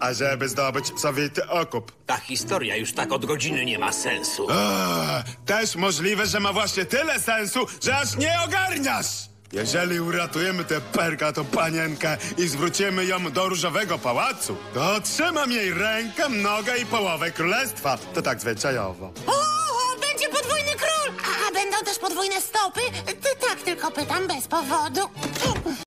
ażeby zdobyć sowity okup. Ta historia już tak od godziny nie ma sensu. Eee, też możliwe, że ma właśnie tyle sensu, że aż nie ogarniasz! Jeżeli uratujemy tę perkatą panienkę i zwrócimy ją do różowego pałacu, to otrzymam jej rękę, nogę i połowę królestwa. To tak zwyczajowo. O, o, będzie podwójny król! A, a będą też podwójne stopy? Ty tak tylko pytam bez powodu.